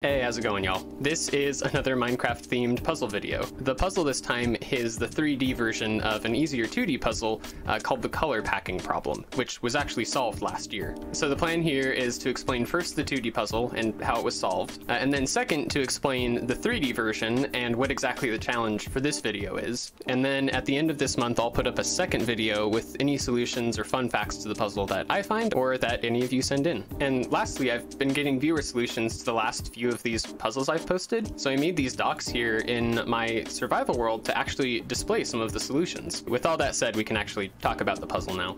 Hey, how's it going, y'all? This is another Minecraft-themed puzzle video. The puzzle this time is the 3D version of an easier 2D puzzle uh, called the color packing problem, which was actually solved last year. So the plan here is to explain first the 2D puzzle and how it was solved, uh, and then second to explain the 3D version and what exactly the challenge for this video is. And then at the end of this month, I'll put up a second video with any solutions or fun facts to the puzzle that I find or that any of you send in. And lastly, I've been getting viewer solutions to the last few of these puzzles I've posted. So I made these docks here in my survival world to actually display some of the solutions. With all that said, we can actually talk about the puzzle now.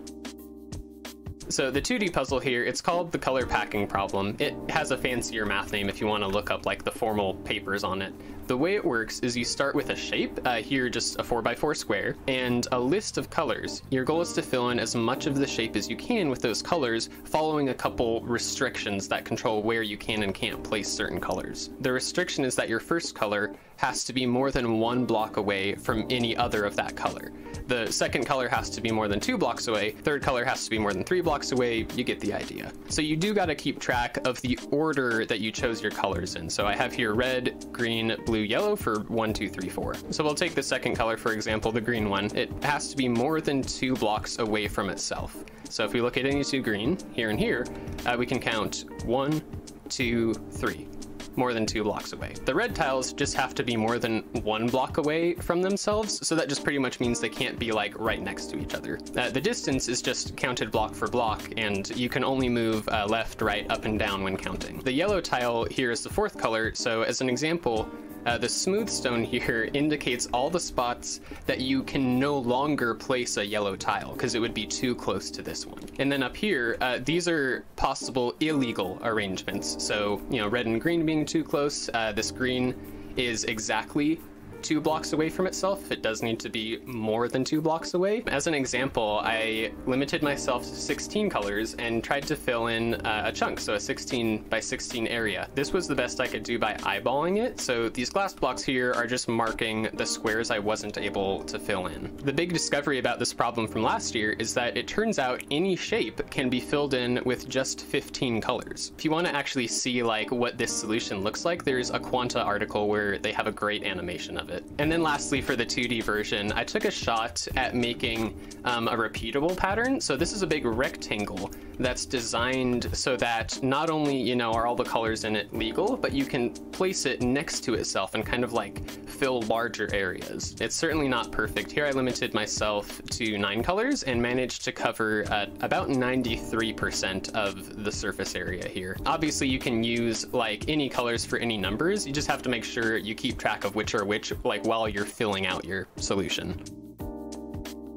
So the 2D puzzle here, it's called the color packing problem. It has a fancier math name if you want to look up like the formal papers on it. The way it works is you start with a shape, uh, here just a 4x4 square, and a list of colors. Your goal is to fill in as much of the shape as you can with those colors, following a couple restrictions that control where you can and can't place certain colors. The restriction is that your first color has to be more than one block away from any other of that color. The second color has to be more than two blocks away, third color has to be more than three blocks away, you get the idea. So you do gotta keep track of the order that you chose your colors in. So I have here red, green, blue, yellow for one, two, three, four. So we'll take the second color, for example, the green one. It has to be more than two blocks away from itself. So if we look at any two green, here and here, uh, we can count one, two, three more than two blocks away. The red tiles just have to be more than one block away from themselves, so that just pretty much means they can't be like right next to each other. Uh, the distance is just counted block for block, and you can only move uh, left, right, up, and down when counting. The yellow tile here is the fourth color, so as an example, uh, the smooth stone here indicates all the spots that you can no longer place a yellow tile because it would be too close to this one. And then up here, uh, these are possible illegal arrangements. So, you know, red and green being too close, uh, this green is exactly two blocks away from itself. It does need to be more than two blocks away. As an example, I limited myself to 16 colors and tried to fill in uh, a chunk, so a 16 by 16 area. This was the best I could do by eyeballing it, so these glass blocks here are just marking the squares I wasn't able to fill in. The big discovery about this problem from last year is that it turns out any shape can be filled in with just 15 colors. If you want to actually see like what this solution looks like, there's a Quanta article where they have a great animation of it it. And then lastly, for the 2D version, I took a shot at making um, a repeatable pattern. So this is a big rectangle that's designed so that not only, you know, are all the colors in it legal, but you can place it next to itself and kind of like fill larger areas. It's certainly not perfect. Here I limited myself to nine colors and managed to cover uh, about 93% of the surface area here. Obviously you can use like any colors for any numbers. You just have to make sure you keep track of which are which like while you're filling out your solution.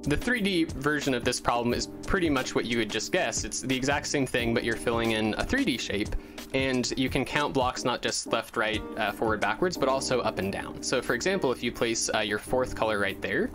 The 3D version of this problem is pretty much what you would just guess. It's the exact same thing, but you're filling in a 3D shape, and you can count blocks not just left, right, uh, forward, backwards, but also up and down. So for example, if you place uh, your fourth color right there,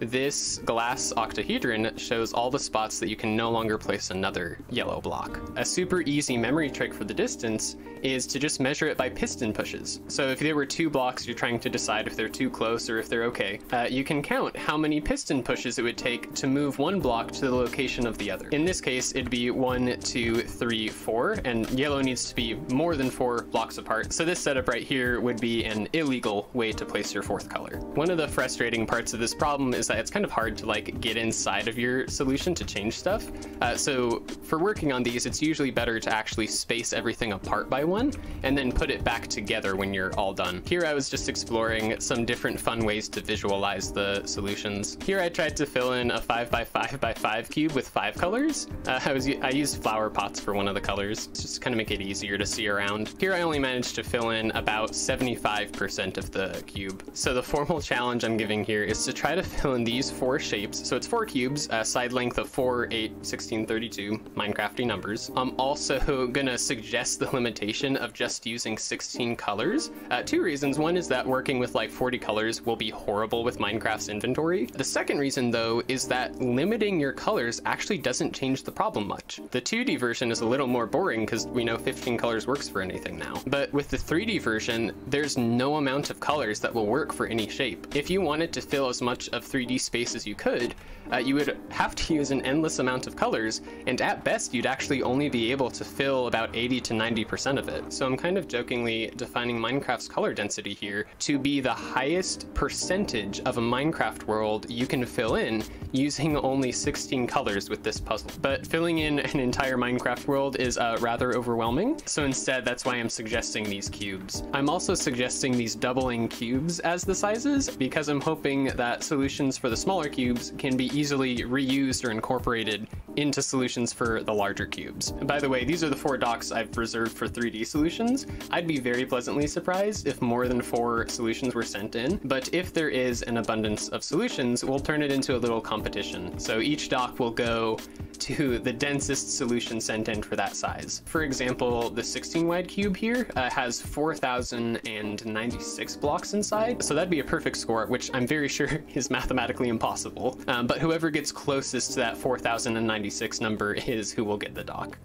this glass octahedron shows all the spots that you can no longer place another yellow block. A super easy memory trick for the distance is to just measure it by piston pushes. So if there were two blocks you're trying to decide if they're too close or if they're okay, uh, you can count how many piston pushes it would take to move one block to the location of the other. In this case, it'd be one, two, three, four, and yellow needs to be more than four blocks apart. So this setup right here would be an illegal way to place your fourth color. One of the frustrating parts of this problem is that it's kind of hard to like get inside of your solution to change stuff. Uh, so for working on these, it's usually better to actually space everything apart by one and then put it back together when you're all done. Here I was just exploring some different fun ways to visualize the solutions. Here I tried to fill in a five by five by five cube with five colors. Uh, I was I used flower pots for one of the colors, just to kind of make it easier to see around. Here I only managed to fill in about 75% of the cube. So the formal challenge I'm giving here is to try to fill in these four shapes. So it's four cubes, a side length of 4, 8, 16, 32, Minecrafty numbers. I'm also gonna suggest the limitation of just using 16 colors. Uh, two reasons. One is that working with like 40 colors will be horrible with Minecraft's inventory. The second reason though is that limiting your colors actually doesn't change the problem much. The 2D version is a little more boring because we know 15 colors works for anything now. But with the 3D version, there's no amount of colors that will work for any shape. If you wanted to fill as much of 3 3D space as you could, uh, you would have to use an endless amount of colors, and at best you'd actually only be able to fill about 80 to 90% of it. So I'm kind of jokingly defining Minecraft's color density here to be the highest percentage of a Minecraft world you can fill in using only 16 colors with this puzzle. But filling in an entire Minecraft world is uh, rather overwhelming, so instead that's why I'm suggesting these cubes. I'm also suggesting these doubling cubes as the sizes because I'm hoping that solutions for the smaller cubes can be easily reused or incorporated into solutions for the larger cubes. And by the way, these are the four docks I've reserved for 3D solutions. I'd be very pleasantly surprised if more than four solutions were sent in, but if there is an abundance of solutions, we'll turn it into a little competition. So each dock will go to the densest solution sent in for that size. For example, the 16 wide cube here uh, has 4,096 blocks inside, so that'd be a perfect score, which I'm very sure is mathematically impossible. Um, but whoever gets closest to that 4,096 number is who will get the dock.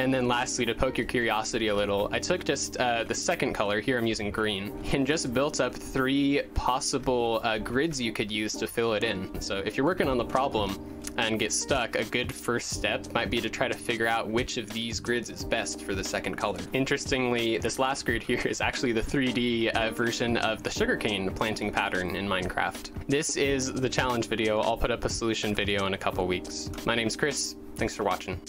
And then lastly, to poke your curiosity a little, I took just uh, the second color, here I'm using green, and just built up three possible uh, grids you could use to fill it in. So if you're working on the problem and get stuck, a good first step might be to try to figure out which of these grids is best for the second color. Interestingly, this last grid here is actually the 3D uh, version of the sugarcane planting pattern in Minecraft. This is the challenge video. I'll put up a solution video in a couple weeks. My name's Chris. Thanks for watching.